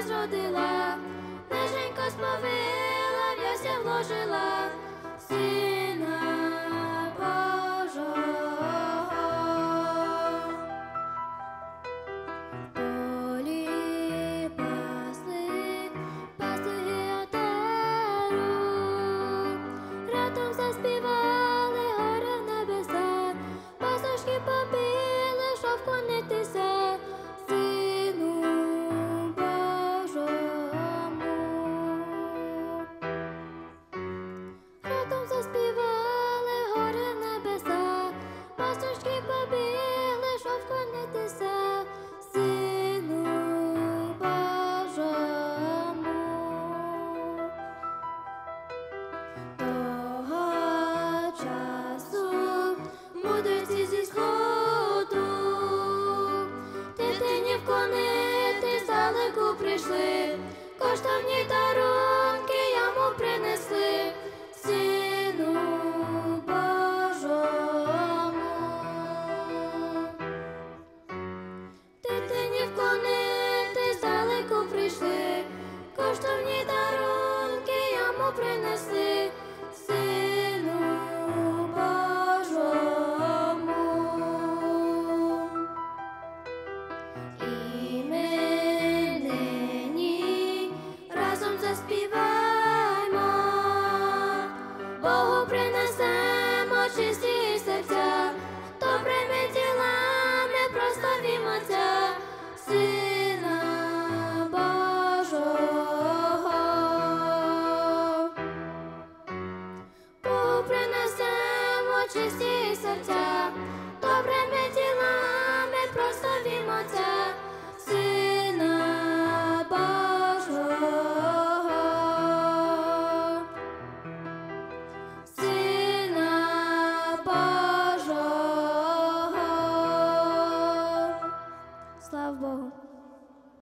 сина зродила, неженько сповила, в'яся вложила вклонити здалеку прийшли, коштовні дарунки йому принесли. Сину Божому. Дитині вклонити здалеку прийшли, коштовні дарунки йому принесли. Сину чисті серця, добрими ділами прославімо Сина Божого. Попринесемо принесемо чисті серця,